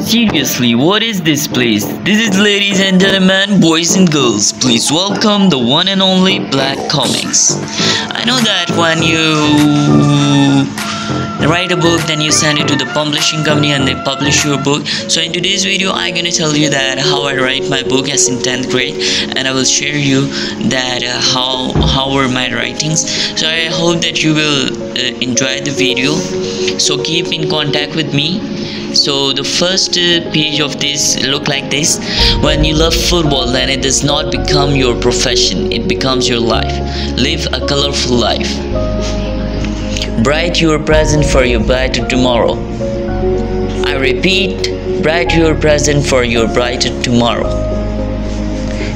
Seriously, what is this place? This is ladies and gentlemen, boys and girls. Please welcome the one and only Black Comics. I know that when you write a book then you send it to the publishing company and they publish your book. So in today's video i'm to tell you that how i write my book as in 10th grade. And i will share you that uh, how how were my writings. So i hope that you will uh, enjoy the video. So keep in contact with me. So the first uh, page of this look like this. When you love football then it does not become your profession. It becomes your life. Live a colorful life bright your present for your brighter tomorrow. I repeat bright your present for your brighter tomorrow.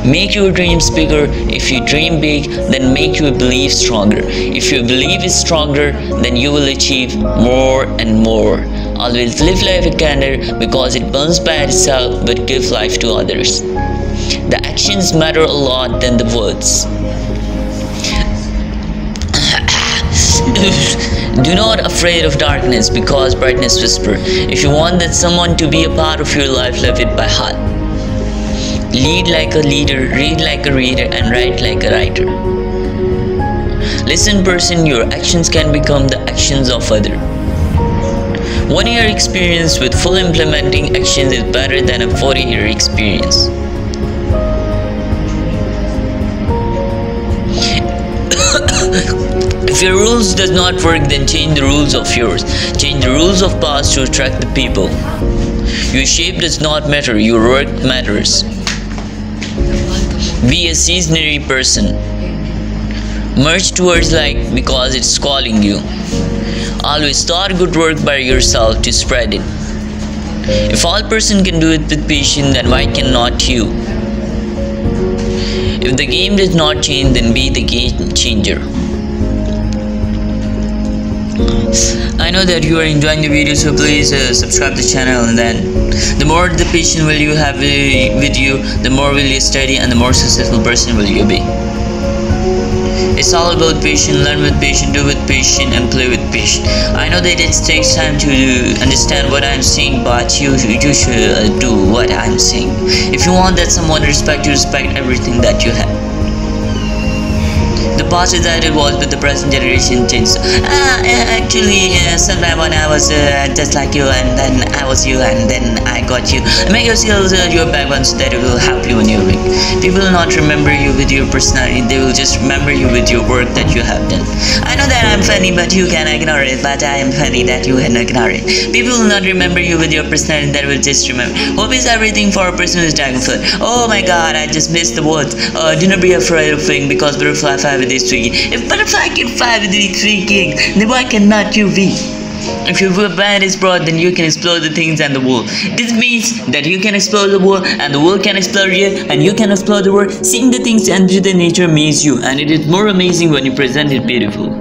Make your dreams bigger. If you dream big then make your belief stronger. If your belief is stronger then you will achieve more and more. Always live life with candor because it burns by itself but give life to others. The actions matter a lot than the words. Do not afraid of darkness because brightness whisper. If you want that someone to be a part of your life, live it by heart. Lead like a leader, read like a reader, and write like a writer. Listen person, your actions can become the actions of other. One year experience with full implementing actions is better than a 40 year experience. If your rules does not work then change the rules of yours. Change the rules of past to attract the people. Your shape does not matter, your work matters. Be a seasonary person. Merge towards light because it's calling you. Always start good work by yourself to spread it. If all person can do it with patience, then why cannot you? If the game does not change, then be the game changer. I know that you are enjoying the video, so please uh, subscribe the channel and then the more the patient will you have uh, with you, the more will you study and the more successful person will you be. It's all about patience, learn with patience, do with patience, and play with patience. I know that it takes time to understand what I'm saying, but you, you should do what I'm saying. If you want that someone respect you, respect everything that you have the past that it was but the present generation changed uh, actually uh, sometime when I was uh, just like you and then I was you and then I got you. Make your skills uh, your background so that it will help you in your ring people will not remember you with your personality. They will just remember you with your work that you have done. I know that I'm funny but you can ignore it. But I am funny that you can ignore it. People will not remember you with your personality. That will just remember. Hope is everything for a person who is dragonfly oh my god I just missed the words. Uh, do not be afraid of things because butterfly fly with these if butterfly can fly with these three kings then why cannot you be if your band is broad, then you can explore the things and the world. This means that you can explore the world and the world can explore you and you can explore the world. Seeing the things and the nature means you and it is more amazing when you present it beautiful.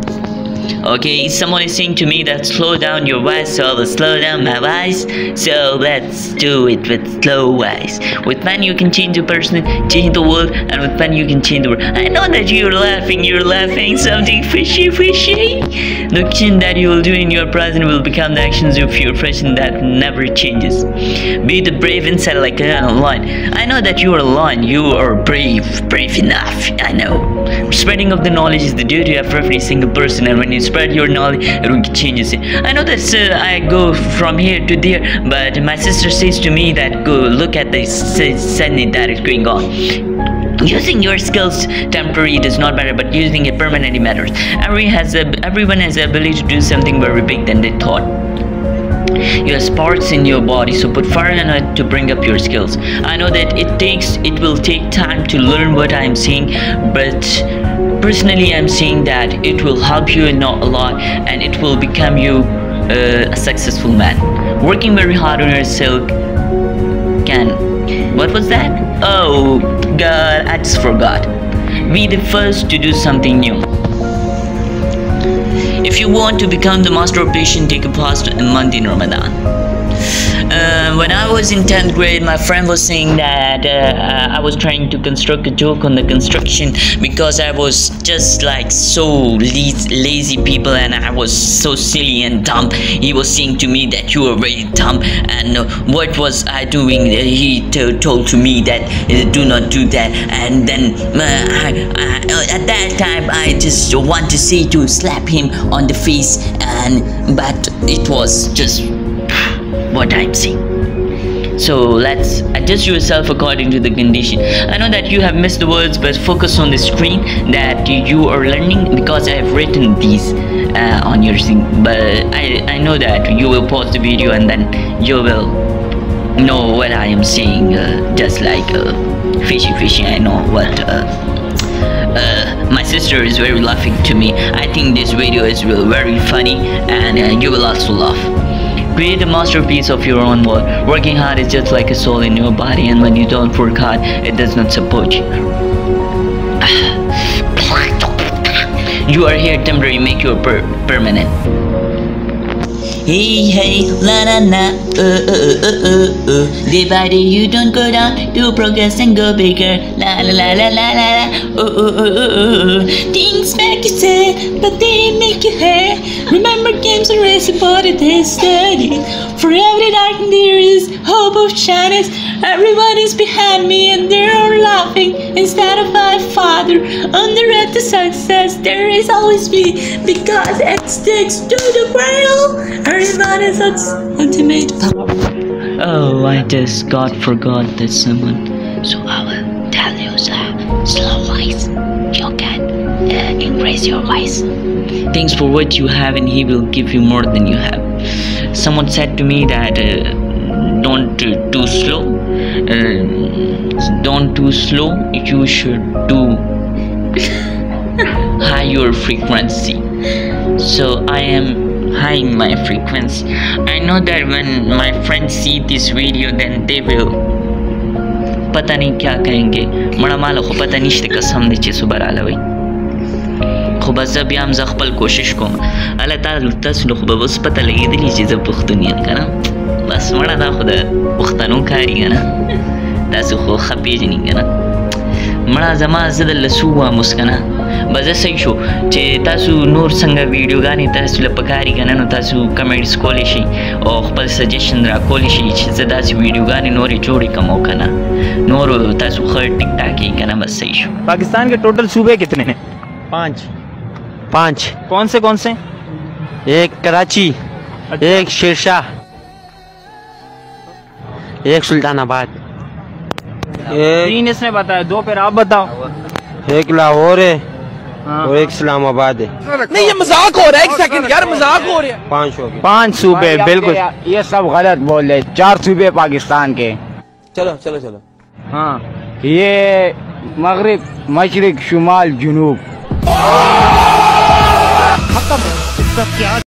Okay, someone is saying to me that slow down your voice, so I will slow down my voice. So let's do it with slow voice. With pen you can change the person, change the world, and with pen you can change the world. I know that you're laughing, you're laughing, something fishy, fishy. The action that you will do in your present will become the actions of your present that never changes. Be the brave inside like a lion. I know that you are a lion, you are brave, brave enough, I know. Spreading of the knowledge is the duty of every single person, and when you spread your knowledge. It changes. It i know that uh, i go from here to there but my sister says to me that go look at the sending that is going on using your skills temporary does not matter but using it permanently matters. Every has a, everyone has the ability to do something very big than they thought. You have sparks in your body so put fire in it to bring up your skills. I know that it takes it will take time to learn what i'm saying but personally i'm saying that it will help you not a lot and it will become you uh, a successful man. Working very hard on yourself. Can. What was that? Oh god i just forgot. Be the first to do something new. If you want to become the master of patience take a fast in ramadan uh, when I was in 10th grade, my friend was saying that uh, I was trying to construct a joke on the construction because I was just like so lazy, people and I was so silly and dumb. He was saying to me that you were very dumb and uh, what was I doing? He told to me that uh, do not do that and then uh, I, uh, at that time I just want to say to slap him on the face and but it was just what I'm say. So let's adjust yourself according to the condition. I know that you have missed the words, but focus on the screen that you are learning because I have written these uh, on your thing. But I, I know that you will pause the video and then you will know what I am saying. Uh, just like uh, fishy, fishy. I know what. Uh, uh, my sister is very laughing to me. I think this video is very funny and uh, you will also laugh. Create a masterpiece of your own work. Working hard is just like a soul in your body, and when you don't work hard, it does not support you. You are here temporary, make you per permanent. Hey, hey, la la la, uh, uh, uh, uh, uh, uh. Day by day you don't go down, you progress and go bigger. La la la la la la la, uh, uh, uh, uh, uh. Things make you sad, but they make you hurt. Remember games are race about it is study. For every dark there is hope of shyness. Everyone is behind me and they're all laughing instead of my father. Under at the success, there is always me because it sticks to the ground. Its ultimate power. Oh, I just got forgot that someone. So I will tell you the slow voice. You can uh, increase your voice. Thanks for what you have, and He will give you more than you have. Someone said to me that uh, don't do too slow. Uh, don't do slow. You should do higher frequency. So I am high my frequency. I know that when my friends see this video then they will पता नहीं क्या कहेंगे मड़ा माल हो पता नहीं कसम दे सुबह आला خو به زه بیا هم زه خپل کوشش کوم. هله تاسو نو خو به اوس پته لګېدلي چې زه پښتون یم که نه؟ بس مړه دا خو د پښتنو کاري که نه؟ تاسو خو ښه پېژني که نه؟ مړه زما زه درله څه وواموس که نه؟ به زه صحیح شو چې تاسو نور څنګه ویډیوګانې تاسو له پکاري که نه؟ نو تاسو کمنټس کولی شئ او خپل سجیشن را کولی شئ چې زه داسې ویډیوګانې نورې جوړې کړم او که نه؟ نور تاسو ښه ټیک ټاک یې که نه؟ بس صحیح شو. پاکستان کے ٹوٹل صوبے کتنے ہیں؟ پانچ. पाँच। कौन से कौन से? एक कराची एक शेरशाह एक सुल्तानाबाद एक तीन इसने बताया दो फिर आप बताओ। एक लाहौर है हाँ। और एक इस्लामाबाद है। नहीं ये मज़ाक हो रहा है एक सेकंड यार मज़ाक हो रहा है। पाँच हो गए पाँच सूबे बिल्कुल। ये सब गलत बोल रहे चार सूबे पाकिस्तान के। चलो चलो चलो। हाँ। ये मगरिब मशरक शुमाल जुनूब। Stop the